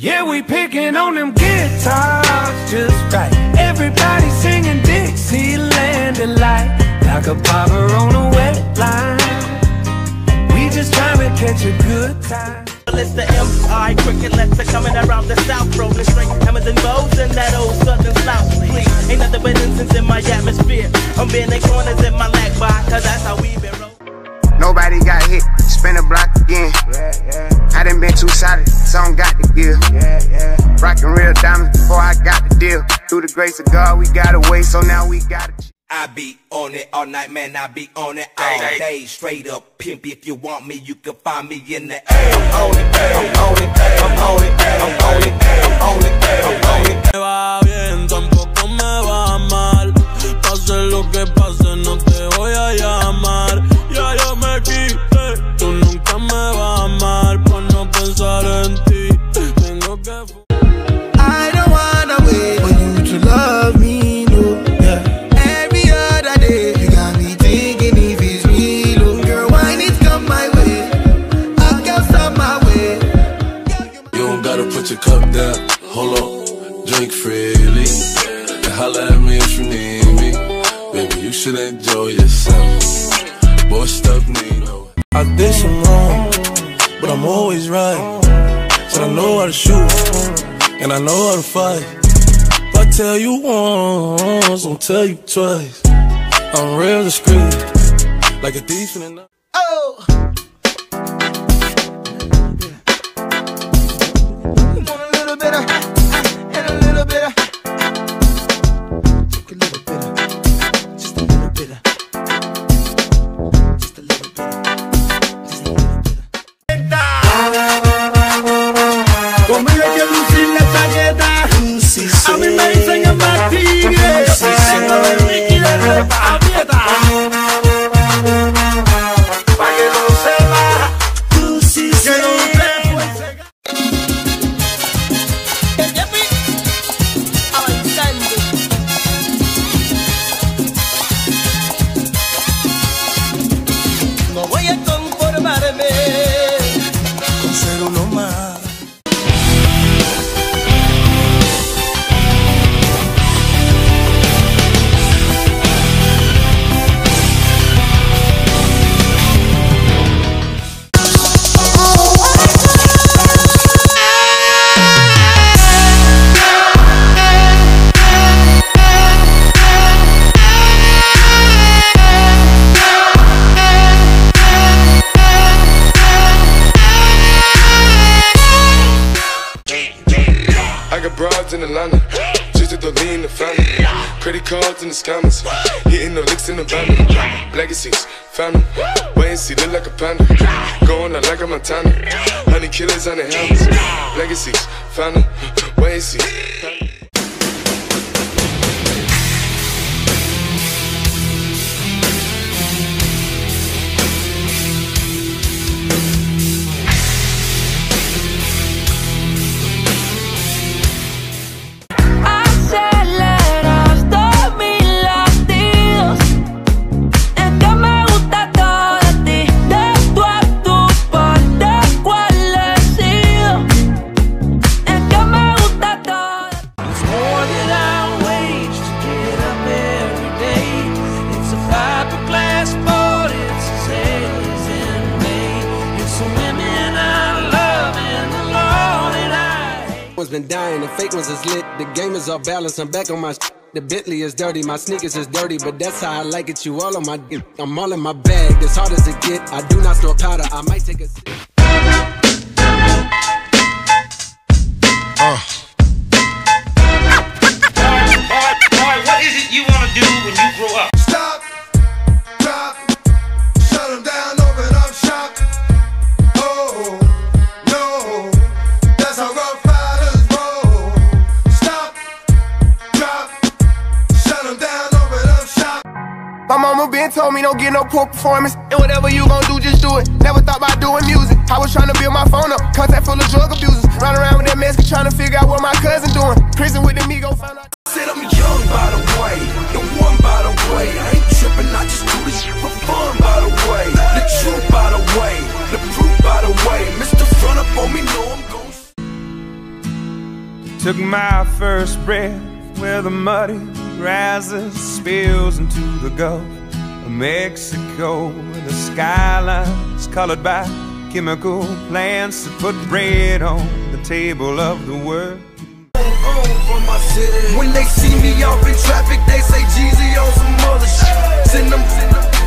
Yeah, we picking on them guitars just right. Everybody singing Dixieland delight like a popper on a wet line. We just trying to catch a good time. It's the MI cricket letter coming around the south, rolling straight hammers and bows in that old southern south. Please, ain't nothing but incense in my atmosphere. I'm bending corners in my lag by, cause that's how we been rolling. Nobody got hit, spin the block again. I done been too solid, song got the gear. Rockin' real diamonds before I got the deal. Through the grace of God, we got away, so now we got to I be on it all night, man. I be on it all day. Straight up pimp. If you want me, you can find me in the air. I'm on it, I'm on it, I'm on it, I'm on it, I'm on it, I'm on it. Me va bien, tampoco me va mal. Pase lo que pase, no te voy a llamar. Freely. And holla at me if you need me. Baby, you should enjoy yourself. Boy, stuff need no. I did some wrong, but I'm always right. Said I know how to shoot, and I know how to fight. If I tell you once, I'll tell you twice. I'm real discreet, like a thief in the night. Oh. I got broads in Atlanta, just at the lean the family. Credit cards in the scammers, hitting the licks in the van. Legacies, family, wait and see, look like a panda. Going out like a Montana, honey killers on the helmets. Legacies, family, wait and see. Ones been dying, the fake ones is lit. The game is off balance, I'm back on my sh- The Bentley is dirty, my sneakers is dirty, but that's how I like it. You all on my dick. I'm all in my bag, as hard as it get. I do not store powder, I might take a sip. Mama been told me don't get no poor performance. And whatever you gon' do, just do it. Never thought about doing music. I was trying to build my phone up. Contact full of drug abusers. Run around with that mask trying to figure out what my cousin doing. Prison with the Migo, found out. Said I'm young by the way, the one by the way. I ain't tripping, I just do this for fun by the way. The truth by the way, the proof by the way. Mr. Front up on me, know I'm gon' Took my first breath where the muddy rises, spills into the Gulf of Mexico. The skyline's colored by chemical plants that put bread on the table of the world. When they see me off in traffic, they say Jeezy on some other shit. Send them, send them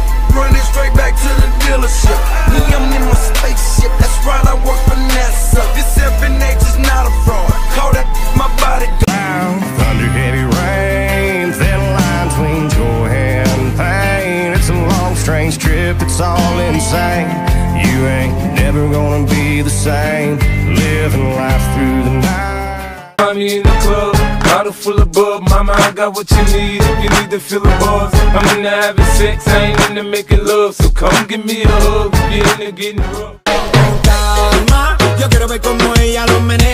it's all insane. You ain't never gonna be the same. Living life through the night. Find me in the club, bottle full of bub. Mama, I got what you need if you need to feel a buzz. I'm into having sex, I ain't into making love. So come give me a hug if you're into getting rough. calma. Yo quiero ver cómo ella lo menea.